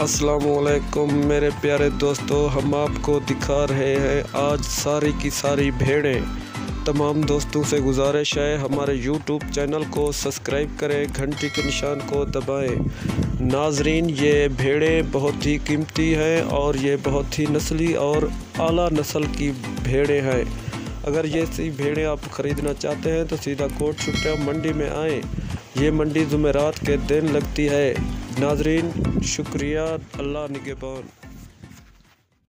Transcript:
असलकुम मेरे प्यारे दोस्तों, हम आपको दिखा रहे हैं आज सारी की सारी भेड़ें। तमाम दोस्तों से गुजारिश है, हमारे यूट्यूब चैनल को सब्सक्राइब करें, घंटी के निशान को दबाएँ। नाजरीन, ये भेड़ें बहुत ही कीमती हैं और ये बहुत ही नस्ली और आला नस्ल की भेड़ें हैं। अगर ये सी भेड़ें आप ख़रीदना चाहते हैं तो सीधा कोट छुट्टा मंडी में आएँ। ये मंडी जुमेरात के दिन लगती है। नाजरीन शुक्रिया अल्लाह निगेबान।